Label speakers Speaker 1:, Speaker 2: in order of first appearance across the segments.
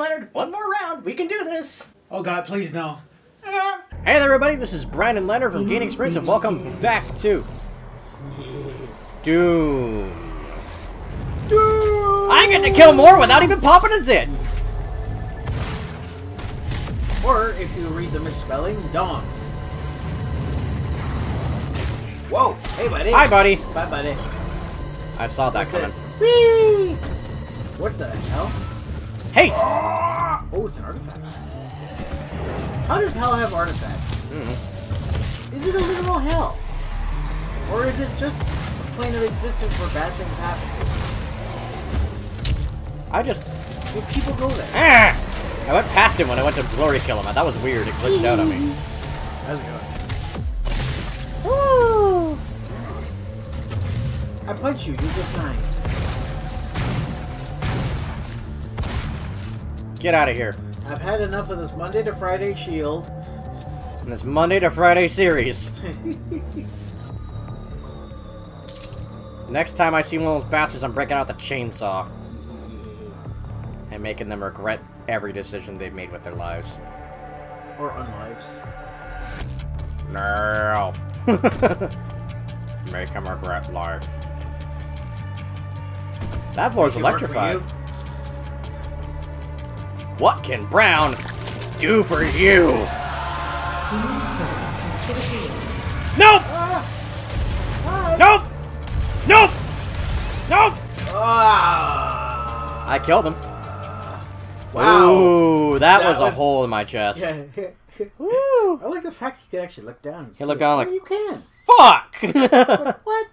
Speaker 1: Leonard. One more round. We can do this.
Speaker 2: Oh god, please no. Uh-huh.
Speaker 1: Hey there, everybody. This is Brandon Leonard from Gaining Experience, and welcome back to Doom. Doom. I get to kill more without even popping a zit.
Speaker 2: Or if you read the misspelling, Dawn. Whoa! Hey, buddy.
Speaker 1: Hi, buddy.
Speaker 2: Bye, buddy.
Speaker 1: I saw that
Speaker 2: What's
Speaker 1: coming.
Speaker 2: Whee! What the hell?
Speaker 1: Haste.
Speaker 2: Oh, it's an artifact. How does hell have artifacts?
Speaker 1: Mhm.
Speaker 2: Is it a literal hell? Or is it just a plane of existence where bad things happen?
Speaker 1: I just
Speaker 2: Do people go there?
Speaker 1: ah. I went past him when I went to glory kill him. That was weird. It glitched out on me.
Speaker 2: How's it going?
Speaker 1: Woo!
Speaker 2: I punch you, you get nine.
Speaker 1: Get out of here.
Speaker 2: I've had enough of this Monday to Friday shield.
Speaker 1: In this Monday to Friday series. Next time I see one of those bastards, I'm breaking out the chainsaw and making them regret every decision they've made with their lives.
Speaker 2: or unlives.
Speaker 1: No. Make them regret life. That floor's electrified.
Speaker 2: You.
Speaker 1: What can Brown do for you? Nope! Nope! Nope! Nope!
Speaker 2: Ah!
Speaker 1: I killed him.
Speaker 2: Wow.
Speaker 1: Ooh, that,
Speaker 2: That
Speaker 1: was a hole in my chest.
Speaker 2: Yeah.
Speaker 1: Woo!
Speaker 2: I like the fact you can actually look down. And see
Speaker 1: look
Speaker 2: it.
Speaker 1: down
Speaker 2: Oh,
Speaker 1: like-
Speaker 2: you can.
Speaker 1: Fuck!
Speaker 2: Like, what?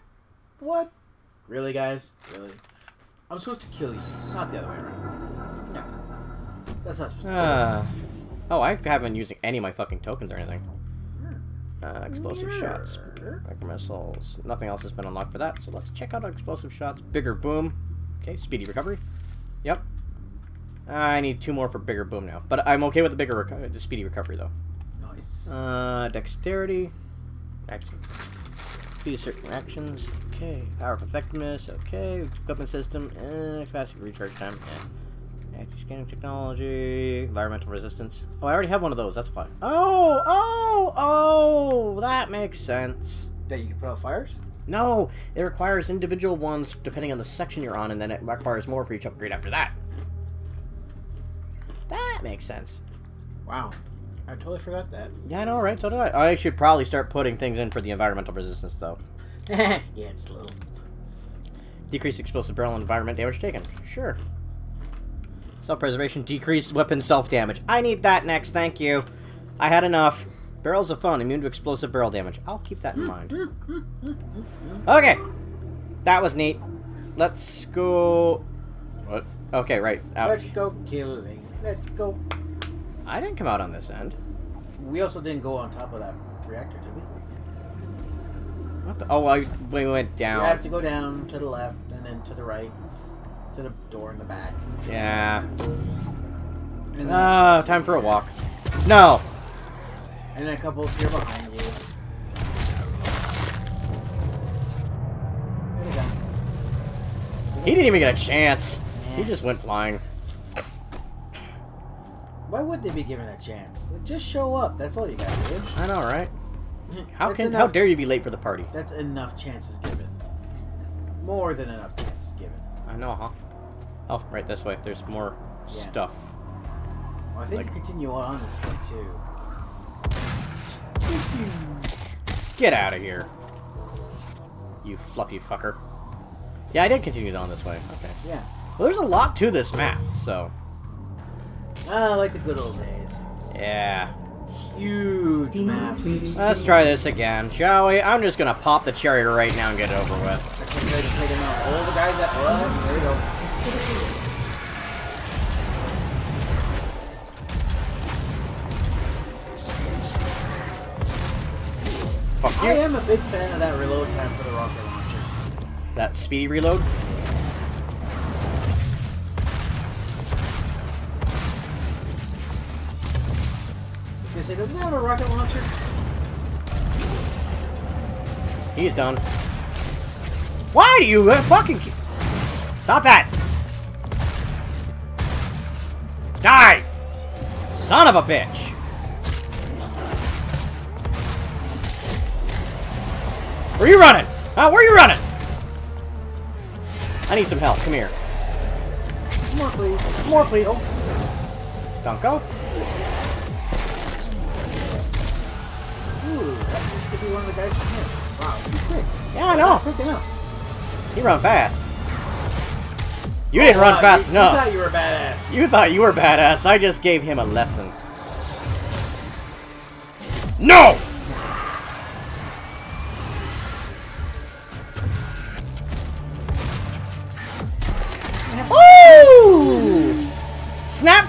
Speaker 2: What? Really, guys? Really? I'm supposed to kill you, not the other way around. That's not supposed to
Speaker 1: Uh, oh, I haven't been using any of my fucking tokens or anything. Uh, explosive
Speaker 2: Yeah.
Speaker 1: shots, micro missiles. Nothing else has been unlocked for that, so let's check out our explosive shots. Bigger boom. Okay, speedy recovery. Yep. I need two more for bigger boom now, but I'm okay with the bigger, the speedy recovery though.
Speaker 2: Nice.
Speaker 1: Uh, dexterity. Excellent. Speed certain actions. Okay. Power of effectiveness. Okay. Equipment system. Eh. Capacity recharge time. Eh. Anti-scanning technology. Environmental resistance. Oh, I already have one of those. That's fine. Oh! Oh! Oh! That makes sense.
Speaker 2: that you can put out fires?
Speaker 1: No! It requires individual ones depending on the section you're on, and then it requires more for each upgrade after that. That makes sense.
Speaker 2: Wow. I totally forgot that.
Speaker 1: Yeah, I know, right? So did I. I should probably start putting things in for the environmental resistance, though.
Speaker 2: yeah, it's little.
Speaker 1: Decrease explosive barrel and environment damage taken. Sure. Self-preservation, decrease weapon self-damage. I need that next, thank you. I had enough. Barrels of fun, immune to explosive barrel damage. I'll keep that in mind. Okay. That was neat. Let's go... What? Okay, right. Out.
Speaker 2: Let's go killing. Let's go.
Speaker 1: I didn't come out on this end.
Speaker 2: We also didn't go on top of that reactor, did we?
Speaker 1: What the? Oh, I, we went down.
Speaker 2: You have to go down to the left and then to the right. To the door in the back.
Speaker 1: Yeah.
Speaker 2: And
Speaker 1: time for a walk. No!
Speaker 2: and then a couple here behind you. There we go.
Speaker 1: He didn't even get a chance. He just went flying.
Speaker 2: Why would they be given a chance? Just show up. That's all you gotta do.
Speaker 1: I know, right? How
Speaker 2: That's
Speaker 1: can
Speaker 2: enough,
Speaker 1: how dare you be late for the party?
Speaker 2: That's enough chances given. More than enough chances given.
Speaker 1: I know, huh? Oh, right this way. There's more
Speaker 2: Yeah.
Speaker 1: stuff.
Speaker 2: Well, I think
Speaker 1: Like-
Speaker 2: you continue on this way too.
Speaker 1: Get out of here. You fluffy fucker. Yeah, I did continue on this way. Okay.
Speaker 2: Yeah.
Speaker 1: Well, there's a lot to this map, so
Speaker 2: Ah, like the good old days.
Speaker 1: yeah.
Speaker 2: Huge maps.
Speaker 1: Let's try this again, shall we? I'm just gonna pop the cherry right now and get it over with.
Speaker 2: That's when you guys play them out. All the guys that well, there we go. I am a big fan of that reload time for the rocket launcher.
Speaker 1: That speedy reload.
Speaker 2: They say, doesn't have a rocket launcher?
Speaker 1: He's done. Why do you uh, fucking... keep- Stop that! Die! Son of a bitch! Where are you running? Huh? Where are you running? I need some help. Come here.
Speaker 2: More, please.
Speaker 1: More, please. Dunko?
Speaker 2: Ooh, that used to be one of the guys from here. Wow, pretty quick.
Speaker 1: Yeah, I know.
Speaker 2: Quick enough.
Speaker 1: He run fast. You didn't run
Speaker 2: Wow,
Speaker 1: fast
Speaker 2: you,
Speaker 1: enough.
Speaker 2: You thought you were badass.
Speaker 1: You thought you were badass. I just gave him a lesson. No!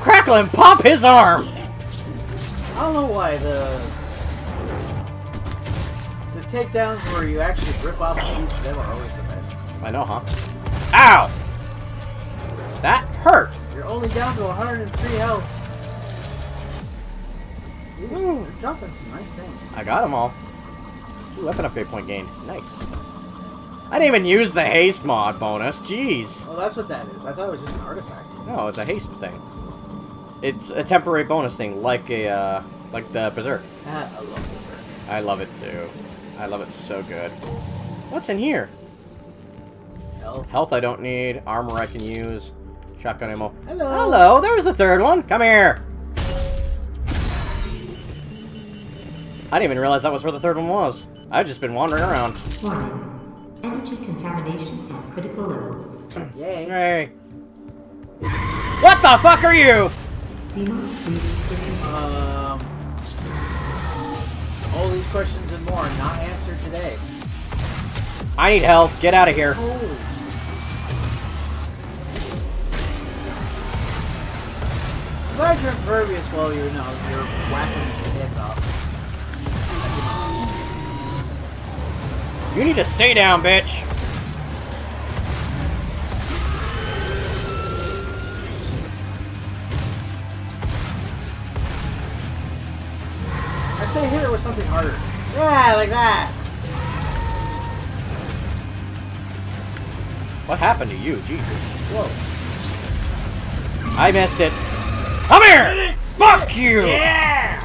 Speaker 1: Crackle, and pop his arm.
Speaker 2: I don't know why the the takedowns where you actually rip off a piece of them are always the best.
Speaker 1: I know, huh? Ow! That hurt.
Speaker 2: You're only down to 103 health. Ooh,
Speaker 1: Ooh.
Speaker 2: You're jumping some nice things.
Speaker 1: I got them all. Ooh, an upgrade point gained. Nice. I didn't even use the haste mod bonus. Jeez.
Speaker 2: Oh, that's what that is. I thought it was just an artifact.
Speaker 1: No, it's a haste thing. It's a temporary bonus thing, like a uh, like the berserk.
Speaker 2: Ah, I love this
Speaker 1: I love it too. I love it so good. What's in here?
Speaker 2: Health.
Speaker 1: Health I don't need. Armor I can use. Shotgun ammo.
Speaker 2: Hello.
Speaker 1: Hello, there's the third one. Come here. I didn't even realize that was where the third one was. I've just been wandering around.
Speaker 3: Warning. Energy contamination at critical levels.
Speaker 2: Yay.
Speaker 1: Hey. What the fuck are you?
Speaker 2: Um. All these questions and more not answered today.
Speaker 1: I need help. Get out of here.
Speaker 2: Oh. Glad you're impervious while you know you're whacking the heads off.
Speaker 1: You need to stay down, bitch.
Speaker 2: With something harder. Yeah, like that.
Speaker 1: What happened to you? Jesus.
Speaker 2: Whoa.
Speaker 1: I missed it. Come here! Fuck you!
Speaker 2: Yeah!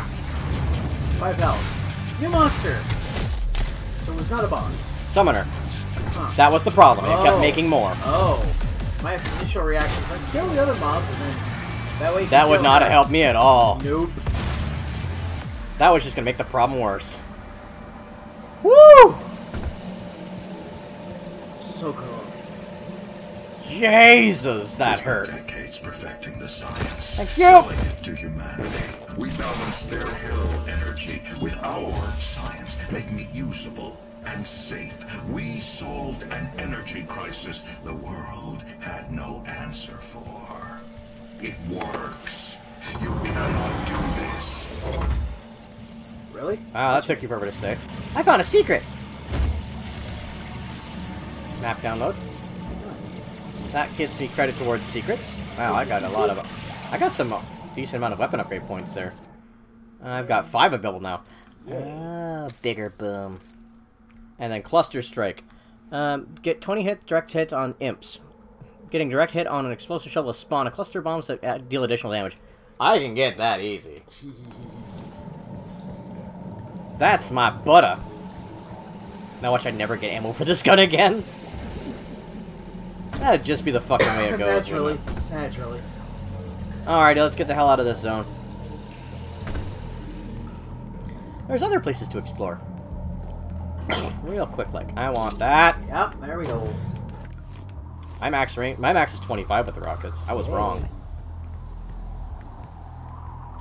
Speaker 2: Five health. New monster. So it was not a boss.
Speaker 1: Summoner.
Speaker 2: Huh.
Speaker 1: That was the problem. It
Speaker 2: Oh.
Speaker 1: kept making more.
Speaker 2: Oh. My initial reaction was like, kill the other mobs and then that way you
Speaker 1: That would not
Speaker 2: her.
Speaker 1: have helped me at all.
Speaker 2: Nope.
Speaker 1: That was just gonna make the problem worse. Woo!
Speaker 2: So cool.
Speaker 1: Jesus, that
Speaker 4: We spent
Speaker 1: hurt.
Speaker 4: Decades perfecting the science.
Speaker 1: Thank you.
Speaker 4: It to humanity. We balanced their hell energy with our science, making it usable and safe. We solved an energy crisis the world had no answer for. It works. You cannot do this.
Speaker 2: Really?
Speaker 1: Wow, that took you forever to say. I found a secret! Map download.
Speaker 2: Nice.
Speaker 1: That gets me credit towards secrets. Wow, I got a lot of... I got some decent amount of weapon upgrade points there. I've got five available now. Ah, bigger boom. And then Cluster Strike. Um, get 20 hit direct hit on imps. Getting direct hit on an explosive shell will spawn a cluster of bombs that deal additional damage. I can get that easy. That's my butter. Now watch I never get ammo for this gun again. That'd just be the fucking way it goes.
Speaker 2: Naturally. Naturally.
Speaker 1: Alrighty, let's get the hell out of this zone. There's other places to explore. Real quick, like, I want that.
Speaker 2: Yep, there we go.
Speaker 1: My max range, my max is 25 with the rockets. I was wrong.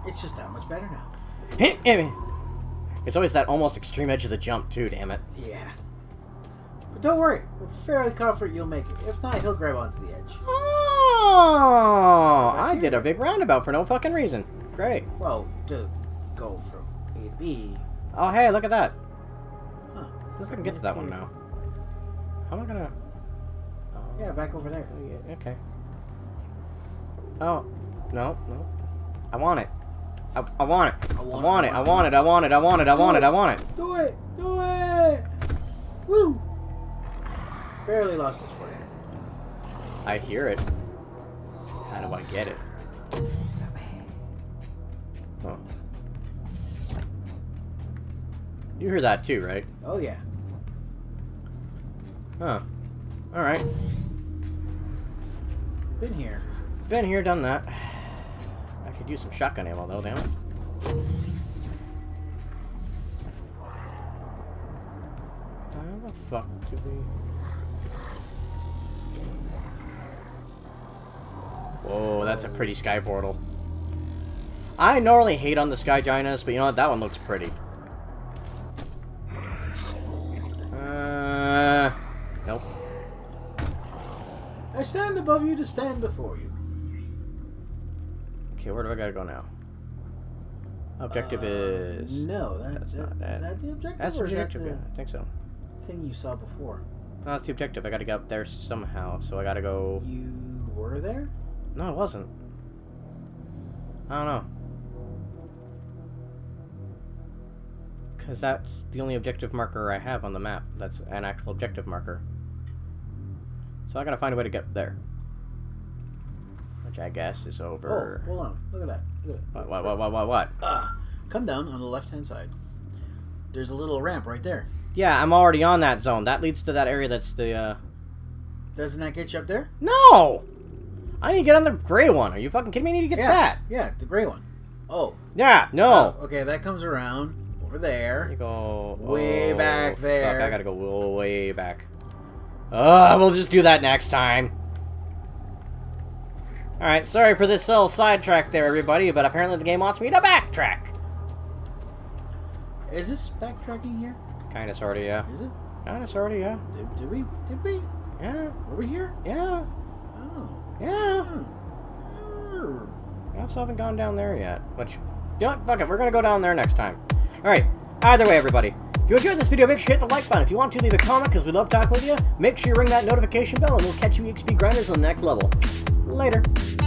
Speaker 2: It's just that much better now.
Speaker 1: It's always that almost extreme edge of the jump, too, damn it.
Speaker 2: Yeah. But don't worry, we're fairly confident you'll make it. If not, he'll grab onto the edge.
Speaker 1: Oh, I did a big roundabout for no fucking reason. Great.
Speaker 2: Well, to go from A to B.
Speaker 1: Oh, hey, look at that.
Speaker 2: Huh.
Speaker 1: I think I can get to that one now. How am I gonna...
Speaker 2: Yeah, back over there.
Speaker 1: Oh, okay. Oh, no, no. I want it. I, want it. I want it. I want it. I want it. I want it. I want it. I want it.
Speaker 2: Do it. Do it. Woo. Barely lost this footing.
Speaker 1: I hear it. How do I get it? You hear that too, right?
Speaker 2: Oh, yeah.
Speaker 1: Huh. Alright.
Speaker 2: Been here.
Speaker 1: Been here, done that. Could use some shotgun ammo though, damn it. How the fuck do we... Whoa, that's a pretty sky portal. I normally hate on the Sky Giants, but you know what? That one looks pretty. Uh... Nope.
Speaker 2: I stand above you to stand before you.
Speaker 1: Okay, where do I gotta go now? Objective
Speaker 2: Uh,
Speaker 1: is...
Speaker 2: No, that,
Speaker 1: That's
Speaker 2: that,
Speaker 1: not
Speaker 2: is
Speaker 1: that.
Speaker 2: that the objective?
Speaker 1: That's the
Speaker 2: is that
Speaker 1: objective,
Speaker 2: the
Speaker 1: yeah. I think so.
Speaker 2: thing you saw before?
Speaker 1: No, that's the objective. I gotta get up there somehow, so I gotta go...
Speaker 2: You were there?
Speaker 1: No, it wasn't. I don't know. Because that's the only objective marker I have on the map. That's an actual objective marker. So I gotta find a way to get there. Which I guess is over.
Speaker 2: Oh, hold on. Look at that. Look at
Speaker 1: What, what, what, what, what, what?
Speaker 2: Ah, come down on the left-hand side. There's a little ramp right there.
Speaker 1: Yeah, I'm already on that zone. That leads to that area that's the, uh...
Speaker 2: Doesn't that get you up there?
Speaker 1: No! I need to get on the gray one. Are you fucking kidding me? I need to get
Speaker 2: yeah.
Speaker 1: that.
Speaker 2: Yeah, the gray one. Oh.
Speaker 1: Yeah, no.
Speaker 2: Oh, okay, that comes around over there.
Speaker 1: You go
Speaker 2: Way
Speaker 1: oh,
Speaker 2: back there.
Speaker 1: Fuck, I gotta go way back. Uh, we'll just do that next time. Alright, sorry for this little sidetrack there, everybody, but apparently the game wants me to backtrack.
Speaker 2: Is this backtracking here?
Speaker 1: Kinda, sorta, yeah.
Speaker 2: Is it?
Speaker 1: Kinda, sorta, yeah.
Speaker 2: Did, did we? Did we?
Speaker 1: Yeah,
Speaker 2: Were we here?
Speaker 1: yeah,
Speaker 2: Oh.
Speaker 1: yeah.
Speaker 2: Hmm.
Speaker 1: We also haven't gone down there yet. Which, you know what? Fuck it, we're gonna go down there next time. Alright, either way, everybody. If you enjoyed this video, make sure you hit the like button. If you want to, leave a comment, because we love talking with you. Make sure you ring that notification bell, and we'll catch you EXP grinders on the next level. Later.